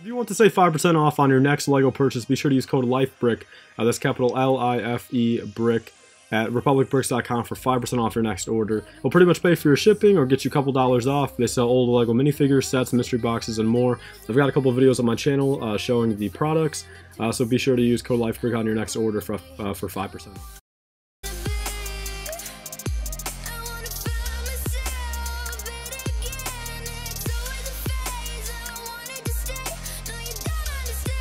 If you want to save 5% off on your next LEGO purchase, be sure to use code LIFEBRICK, uh, that's capital L-I-F-E BRICK, at republicbricks.com for 5% off your next order. Will pretty much pay for your shipping or get you a couple dollars off. They sell old LEGO minifigures, sets, mystery boxes, and more. I've got a couple videos on my channel uh, showing the products, uh, so be sure to use code LIFEBRICK on your next order for, uh, for 5%.